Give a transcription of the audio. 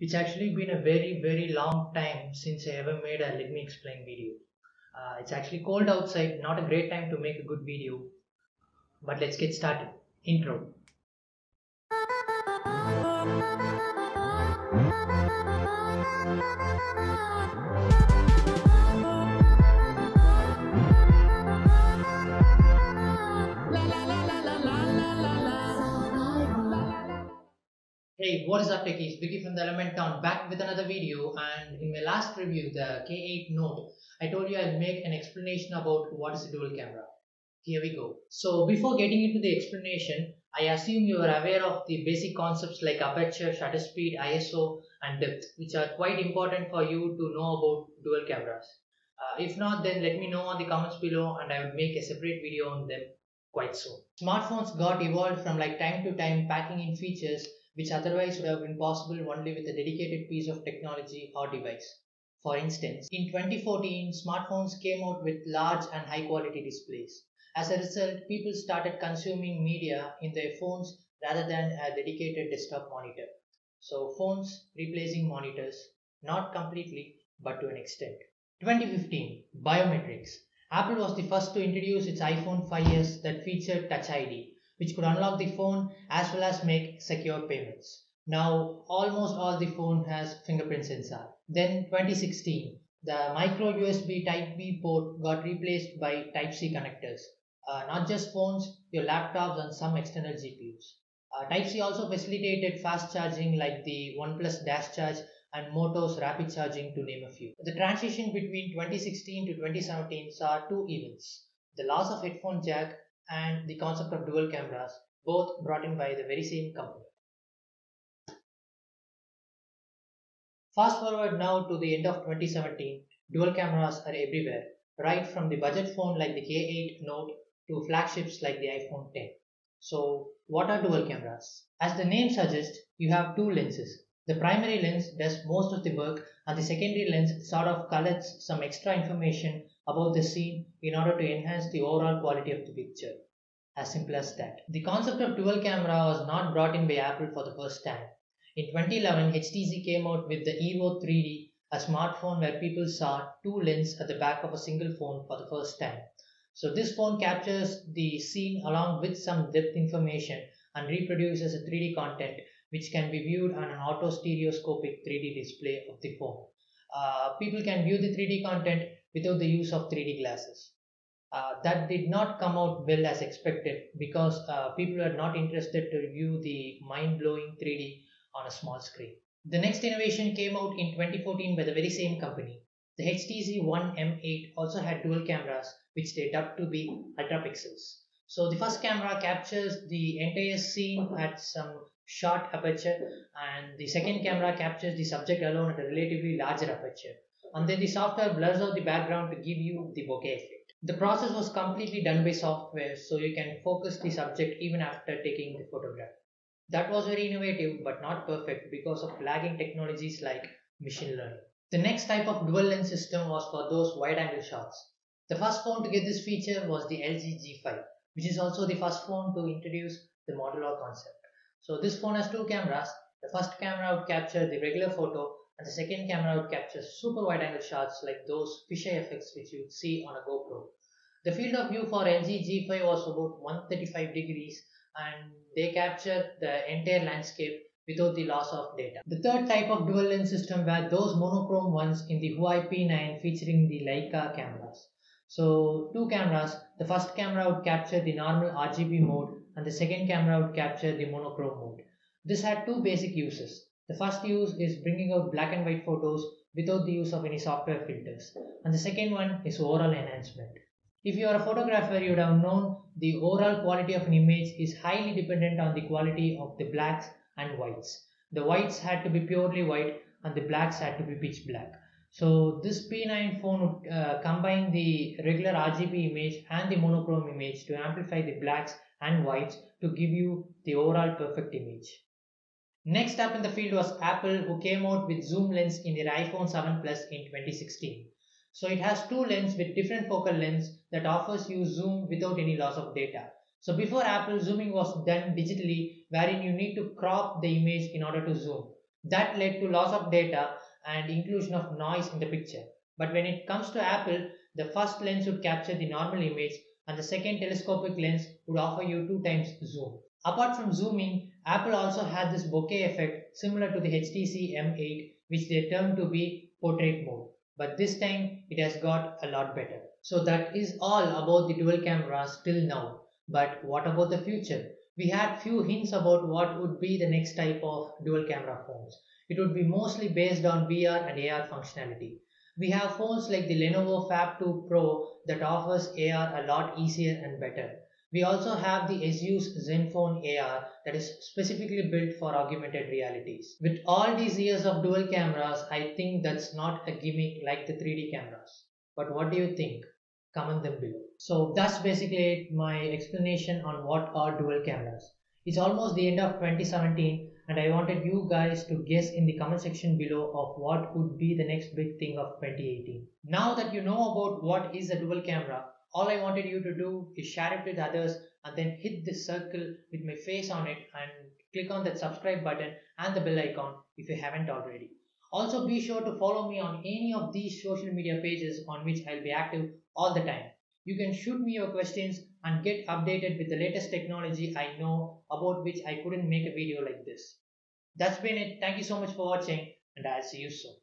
It's actually been a very, very long time since I ever made a Let Me Explain video. Uh, it's actually cold outside, not a great time to make a good video. But let's get started. Intro. What is up techies? Vicky from the Elementon back with another video and in my last review, the K8 Note, I told you I'll make an explanation about what is a dual camera. Here we go. So before getting into the explanation, I assume you are aware of the basic concepts like aperture, shutter speed, ISO and depth which are quite important for you to know about dual cameras. Uh, if not then let me know on the comments below and I will make a separate video on them quite soon. Smartphones got evolved from like time to time packing in features which otherwise would have been possible only with a dedicated piece of technology or device. For instance, in 2014, smartphones came out with large and high quality displays. As a result, people started consuming media in their phones rather than a dedicated desktop monitor. So, phones replacing monitors, not completely, but to an extent. 2015 Biometrics Apple was the first to introduce its iPhone 5s that featured Touch ID which could unlock the phone as well as make secure payments. Now, almost all the phone has fingerprint sensor. Then 2016, the micro USB Type B port got replaced by Type C connectors. Uh, not just phones, your laptops and some external GPUs. Uh, Type C also facilitated fast charging like the OnePlus Dash Charge and Moto's rapid charging to name a few. The transition between 2016 to 2017 saw two events. The loss of headphone jack and the concept of dual cameras, both brought in by the very same company. Fast forward now to the end of 2017, dual cameras are everywhere, right from the budget phone like the K8 Note to flagships like the iPhone 10. So, what are dual cameras? As the name suggests, you have two lenses. The primary lens does most of the work, and the secondary lens sort of collects some extra information about the scene in order to enhance the overall quality of the picture. As simple as that. The concept of dual camera was not brought in by Apple for the first time. In 2011, HTC came out with the Evo 3D, a smartphone where people saw two lenses at the back of a single phone for the first time. So this phone captures the scene along with some depth information and reproduces a 3D content which can be viewed on an auto stereoscopic 3D display of the phone. Uh, people can view the 3D content without the use of 3D glasses. Uh, that did not come out well as expected because uh, people are not interested to view the mind-blowing 3D on a small screen. The next innovation came out in 2014 by the very same company. The HTC One M8 also had dual cameras which they dubbed to be ultra pixels. So the first camera captures the entire scene at some short aperture and the second camera captures the subject alone at a relatively larger aperture and then the software blurs out the background to give you the bokeh effect. The process was completely done by software so you can focus the subject even after taking the photograph. That was very innovative but not perfect because of lagging technologies like machine learning. The next type of dual lens system was for those wide angle shots. The first phone to get this feature was the LG G5 which is also the first phone to introduce the modular concept. So this phone has two cameras. The first camera would capture the regular photo and the second camera would capture super wide angle shots like those fisheye effects which you would see on a GoPro. The field of view for LG G5 was about 135 degrees and they captured the entire landscape without the loss of data. The third type of dual lens system were those monochrome ones in the Huawei P9 featuring the Leica cameras. So two cameras, the first camera would capture the normal RGB mode and the second camera would capture the monochrome mode. This had two basic uses. The first use is bringing out black and white photos without the use of any software filters. And the second one is overall enhancement. If you are a photographer, you would have known the overall quality of an image is highly dependent on the quality of the blacks and whites. The whites had to be purely white and the blacks had to be pitch black. So this P9 phone would uh, combine the regular RGB image and the monochrome image to amplify the blacks and whites to give you the overall perfect image. Next up in the field was Apple who came out with zoom lens in their iPhone 7 Plus in 2016. So it has two lenses with different focal lengths that offers you zoom without any loss of data. So before Apple zooming was done digitally wherein you need to crop the image in order to zoom. That led to loss of data and inclusion of noise in the picture. But when it comes to Apple, the first lens would capture the normal image and the second telescopic lens would offer you two times zoom. Apart from zooming, Apple also had this bokeh effect similar to the HTC M8 which they termed to be portrait mode. But this time it has got a lot better. So that is all about the dual cameras till now. But what about the future? We had few hints about what would be the next type of dual camera phones. It would be mostly based on VR and AR functionality. We have phones like the Lenovo Phab 2 Pro that offers AR a lot easier and better. We also have the Asus Zenfone AR that is specifically built for augmented realities. With all these years of dual cameras, I think that's not a gimmick like the 3D cameras. But what do you think? Comment them below. So that's basically my explanation on what are dual cameras. It's almost the end of 2017 and I wanted you guys to guess in the comment section below of what would be the next big thing of 2018. Now that you know about what is a dual camera, all I wanted you to do is share it with others and then hit this circle with my face on it and click on that subscribe button and the bell icon if you haven't already. Also be sure to follow me on any of these social media pages on which I'll be active all the time. You can shoot me your questions and get updated with the latest technology I know about which I couldn't make a video like this. That's been it. Thank you so much for watching and I'll see you soon.